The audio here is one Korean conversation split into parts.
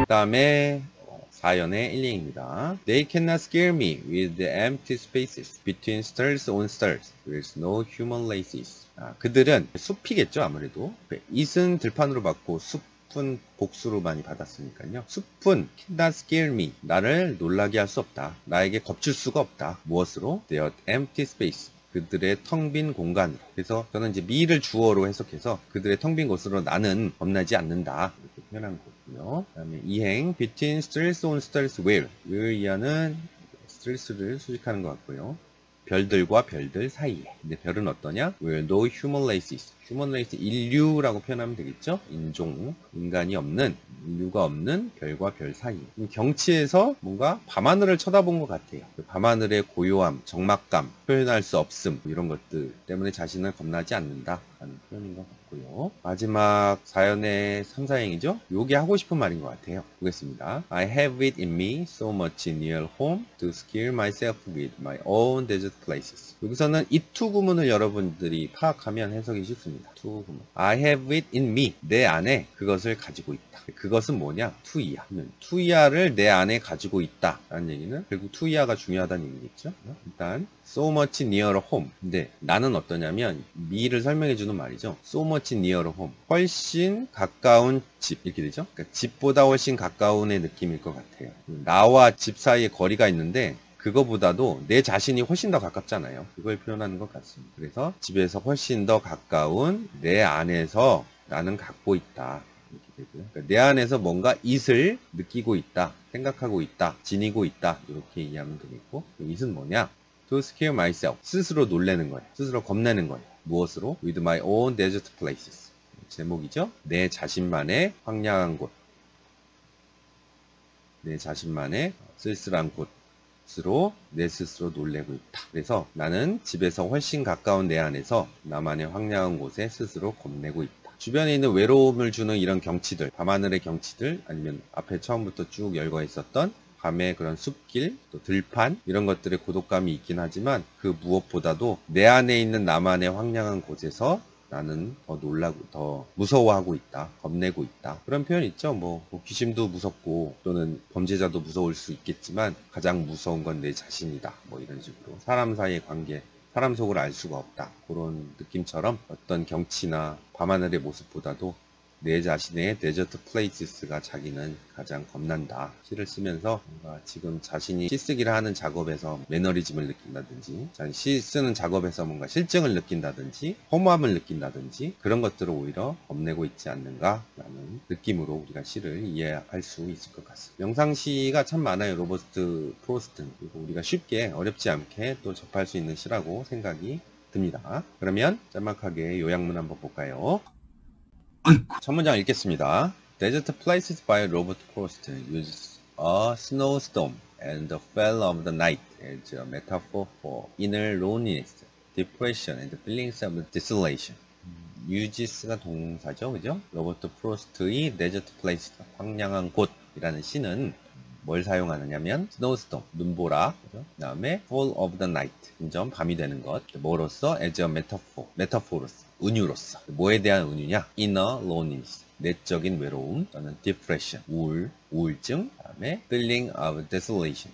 그 다음에 4연의 1링입니다. They cannot scare me with the empty spaces between stars on stars. There's no human laces. 아, 그들은 숲이겠죠 아무래도. it은 들판으로 받고 숲 은 복수로 많이 받았으니까요. 숲은 cannot scare me. 나를 놀라게 할 수 없다. 나에게 겁줄 수가 없다. 무엇으로? Their empty space. 그들의 텅 빈 공간으로. 그래서 저는 이제 미를 주어로 해석해서 그들의 텅 빈 곳으로 나는 겁나지 않는다. 이렇게 표현한 거고요. 그 다음에 이행 between stars on stars where. where 이하는 stars를 수식하는 것 같고요. 별들과 별들 사이에. 근데 별은 어떠냐? where no human race is. human race 인류라고 표현하면 되겠죠? 인종, 인간이 없는, 인류가 없는 별과 별 사이. 경치에서 뭔가 밤하늘을 쳐다본 것 같아요. 그 밤하늘의 고요함, 적막감, 표현할 수 없음, 이런 것들 때문에 자신은 겁나지 않는다. 라는 표현인 것 같 고요. 마지막 4연의 3, 4행이죠? 요게 하고 싶은 말인 것 같아요. 보겠습니다. I have it in me so much nearer home to scare myself with my own desert places. 여기서는 이 to 구문을 여러분들이 파악하면 해석이 쉽습니다. to 구문. I have it in me. 내 안에 그것을 가지고 있다. 그것은 뭐냐? 투이야. 투이야를 내 안에 가지고 있다. 라는 얘기는 결국 투이야가 중요하다는 얘기겠죠? 일단 so much near home. 근데 나는 어떠냐면 미를 설명해 주는 말이죠. so much near home. 훨씬 가까운 집 이렇게 되죠. 그러니까 집보다 훨씬 가까운의 느낌일 것 같아요. 나와 집 사이에 거리가 있는데 그거보다도 내 자신이 훨씬 더 가깝잖아요. 그걸 표현하는 것 같습니다. 그래서 집에서 훨씬 더 가까운 내 안에서 나는 갖고 있다. 그러니까 내 안에서 뭔가 it을 느끼고 있다, 생각하고 있다, 지니고 있다. 이렇게 이해하면 되겠고, it은 뭐냐? To scare myself. 스스로 놀래는 거예요. 스스로 겁내는 거예요. 무엇으로? With my own desert places. 제목이죠. 내 자신만의 황량한 곳. 내 자신만의 쓸쓸한 곳. 스스로 내 스스로 놀래고 있다. 그래서 나는 집에서 훨씬 가까운 내 안에서 나만의 황량한 곳에 스스로 겁내고 있다. 주변에 있는 외로움을 주는 이런 경치들, 밤하늘의 경치들, 아니면 앞에 처음부터 쭉 열거 있었던 밤의 그런 숲길, 또 들판, 이런 것들의 고독감이 있긴 하지만 그 무엇보다도 내 안에 있는 나만의 황량한 곳에서 나는 더 놀라고 더 무서워하고 있다 겁내고 있다. 그런 표현 있죠. 뭐, 뭐, 귀신도 무섭고 또는 범죄자도 무서울 수 있겠지만 가장 무서운 건 내 자신이다. 뭐 이런 식으로 사람 사이의 관계 사람 속을 알 수가 없다. 그런 느낌처럼 어떤 경치나 밤하늘의 모습보다도 내 자신의 desert place가 자기는 가장 겁난다. 시를 쓰면서 뭔가 지금 자신이 시 쓰기를 하는 작업에서 매너리즘을 느낀다든지 시 쓰는 작업에서 뭔가 싫증을 느낀다든지 허무함을 느낀다든지 그런 것들을 오히려 겁내고 있지 않는가 라는 느낌으로 우리가 시를 이해할 수 있을 것 같습니다. 명상시가 참 많아요. 로버트 프로스트 그리고 우리가 쉽게 어렵지 않게 또 접할 수 있는 시라고 생각이 듭니다. 그러면 짤막하게 요약문 한번 볼까요? 첫 문장 읽겠습니다. Desert Places by Robert Frost uses a snowstorm and the fall of the night as a metaphor for inner loneliness, depression, and feelings of desolation. uges가 동사죠, 그죠? 로버트 프로스트의 Desert Place, 황량한 곳이라는 시는 뭘 사용하느냐면 snowstorm, 눈보라, 그죠? 그 다음에 fall of the night, 점점 밤이 되는 것, 뭐로써 as a metaphor, 메타포로서 은유로서. 뭐에 대한 은유냐? inner loneliness 내적인 외로움 또는 depression 우울 우울증 다음에 feeling of desolation.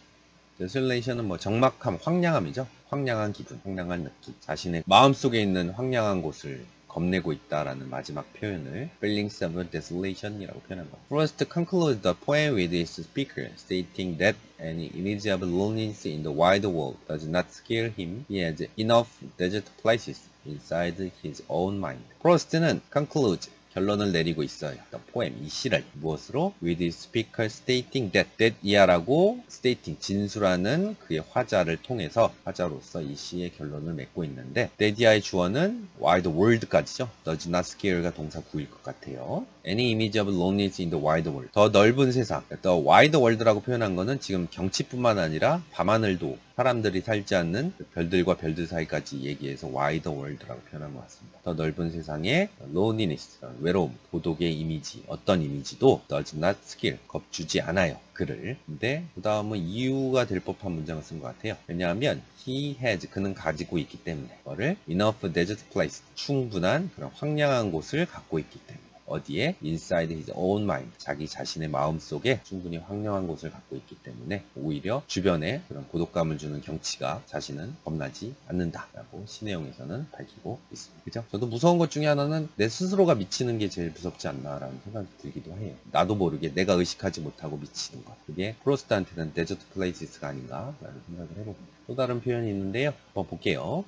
desolation은 뭐 적막함 황량함이죠. 황량한 기분 황량한 느낌. 자신의 마음속에 있는 황량한 곳을 겁내고 있다라는 마지막 표현을 feelings of desolation이라고 표현한 것. Frost concludes the poem with its speaker stating that any image of loneliness in the wide world does not scare him. He has enough desert places inside his own mind. 프로스트는 concludes 결론을 내리고 있어요. The poem, 이 시를 무엇으로? With speaker stating that, that 이하라고 stating, 진술하는 그의 화자를 통해서 화자로서 이 시의 결론을 맺고 있는데 that 이하의 주어는 wide world까지죠. Does not scare가 동사 구일 것 같아요. Any image of loneliness in the wide world. 더 넓은 세상. The wide world라고 표현한 거는 지금 경치뿐만 아니라 밤하늘도 사람들이 살지 않는 그 별들과 별들 사이까지 얘기해서 wider world라고 표현한 것 같습니다. 더 넓은 세상에 loneliness, 외로움, 고독의 이미지, 어떤 이미지도 does not scale, 겁주지 않아요. 그를. 근데 그 다음은 이유가 될 법한 문장을 쓴 것 같아요. 왜냐하면 he has, 그는 가지고 있기 때문에 뭐를 enough desert place, 충분한 그런 황량한 곳을 갖고 있기 때문에 어디에? inside his own mind. 자기 자신의 마음 속에 충분히 황량한 곳을 갖고 있기 때문에 오히려 주변에 그런 고독감을 주는 경치가 자신은 겁나지 않는다라고 시내용에서는 밝히고 있습니다. 그죠? 저도 무서운 것 중에 하나는 내 스스로가 미치는 게 제일 무섭지 않나라는 생각이 들기도 해요. 나도 모르게 내가 의식하지 못하고 미치는 것. 그게 프로스트한테는 desert places가 아닌가라는 생각을 해봅니다. 또 다른 표현이 있는데요. 한번 볼게요.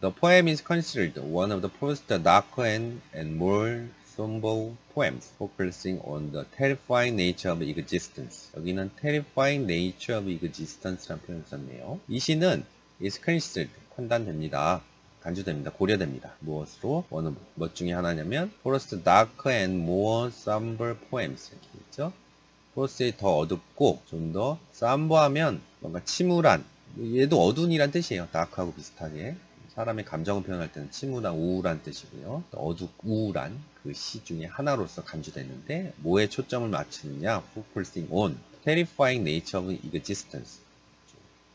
The poem is considered one of the first darker and, and more somber poems focusing on the terrifying nature of existence. 여기는 terrifying nature of existence라는 표현을 썼네요. 이 시는 is considered 판단됩니다. 간주됩니다. 고려됩니다. 무엇으로? 어느 것 중에 하나냐면 first darker and more somber poems 이렇게 있죠. first이 더 어둡고 좀 더 somber하면 뭔가 침울한 얘도 어두운이란 뜻이에요. dark하고 비슷하게 사람의 감정을 표현할 때는 침울한 우울한 뜻이고요. 어두 우울한 그 시 중에 하나로서 간주됐는데 뭐에 초점을 맞추느냐? focusing on terrifying nature of existence.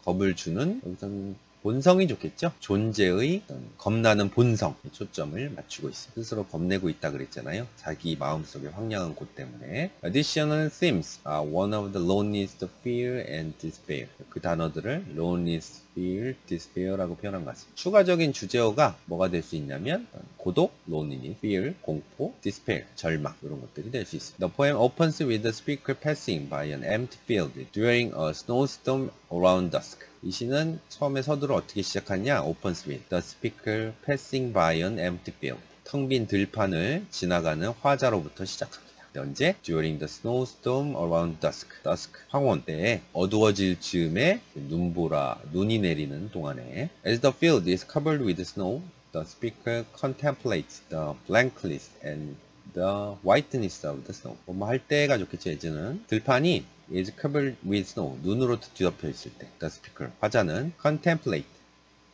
겁을 주는 여기서는 본성이 좋겠죠? 존재의 겁나는 본성 초점을 맞추고 있어요. 스스로 겁내고 있다 그랬잖아요. 자기 마음속의 황량한 곳 때문에. Additional themes are one of the loneliest fear and despair. 그 단어들을 loneliness, fear, despair라고 표현한 것 같습니다. 추가적인 주제어가 뭐가 될 수 있냐면 고독, loneliness, fear, 공포, despair, 절망 이런 것들이 될 수 있습니다. The poem opens with the speaker passing by an empty field during a snowstorm around dusk. 이 시는 처음에 서두를 어떻게 시작하냐? opens with the speaker passing by an empty field. 텅 빈 들판을 지나가는 화자로부터 시작합니다. 언제? During the snowstorm around dusk. dusk. 황혼 때에 어두워질 즈음에 눈보라, 눈이 내리는 동안에 As the field is covered with snow, the speaker contemplates the blankness and the whiteness of the snow. 뭐할 때가 좋겠죠, 예전은. 들판이 is covered with snow. 눈으로 뒤덮여 있을 때. The speaker. 화자는 contemplate.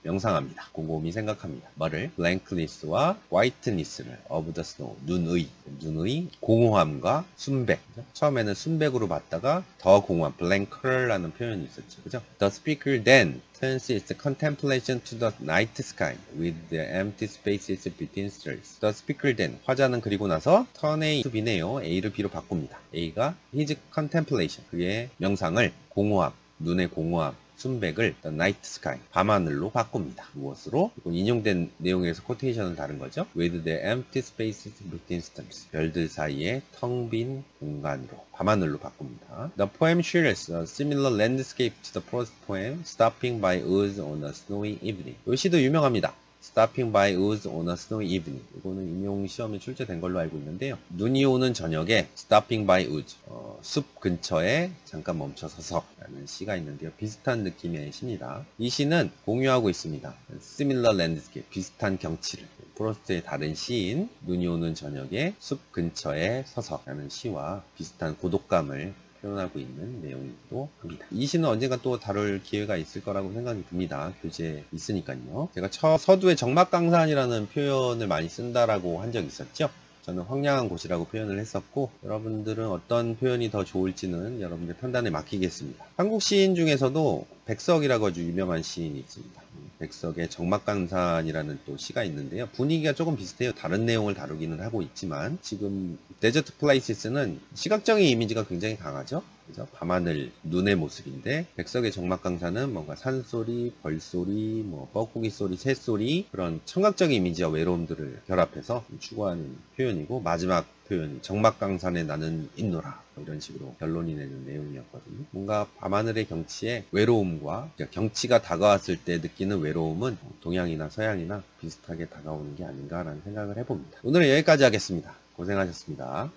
명상합니다. 곰곰이 생각합니다. 뭐를? blankness와 whiteness를 of the snow. 눈의. 눈의 공허함과 순백. 그죠? 처음에는 순백으로 봤다가 더 공허함. blanker라는 표현이 있었죠. 그죠? The speaker then turns its contemplation to the night sky with the empty spaces between stars. The speaker then 화자는 그리고 나서 turn A to B네요. A를 B로 바꿉니다. A가 his contemplation 그의 명상을 공허함, 눈의 공허함, 순백을 the night sky 밤하늘로 바꿉니다. 무엇으로? 이건 인용된 내용에서 코테이션은 다른 거죠. with the empty spaces between stars 별들 사이에 텅 빈 공간으로 밤하늘로 바꿉니다. The poem shares a similar landscape to the first poem, stopping by woods on a snowy evening. 이 시도 유명합니다. Stopping by woods on a snowy evening. 이거는 임용 시험에 출제된 걸로 알고 있는데요. 눈이 오는 저녁에 Stopping by woods. 어, 숲 근처에 잠깐 멈춰 서서 라는 시가 있는데요. 비슷한 느낌의 시입니다. 이 시는 공유하고 있습니다. Similar landscape. 비슷한 경치를. 프로스트의 다른 시인 눈이 오는 저녁에 숲 근처에 서서 라는 시와 비슷한 고독감을 표현하고 있는 내용이기도 합니다. 이 시는 언젠가 또 다룰 기회가 있을 거라고 생각이 듭니다. 교재에 있으니까요. 제가 처, 서두의 정막강산이라는 표현을 많이 쓴다라고 한적 있었죠. 저는 황량한 곳이라고 표현을 했었고 여러분들은 어떤 표현이 더 좋을지는 여러분들 판단에 맡기겠습니다. 한국 시인 중에서도 백석이라고 아주 유명한 시인이 있습니다. 백석의 정막강산이라는 또 시가 있는데요. 분위기가 조금 비슷해요. 다른 내용을 다루기는 하고 있지만 지금 데저트 플레이시스는 시각적인 이미지가 굉장히 강하죠. 그죠? 밤하늘 눈의 모습인데 백석의 정막강산은 뭔가 산소리, 벌소리, 뭐 뻐꾸기 소리, 새소리 그런 청각적인 이미지와 외로움들을 결합해서 추구하는 표현이고 마지막 표현이 정막강산에 나는 있노라 뭐 이런 식으로 결론이 내는 내용이었거든요. 뭔가 밤하늘의 경치에 외로움과 그러니까 경치가 다가왔을 때 느끼는 외로움은 동양이나 서양이나 비슷하게 다가오는 게 아닌가라는 생각을 해봅니다. 오늘은 여기까지 하겠습니다. 고생하셨습니다.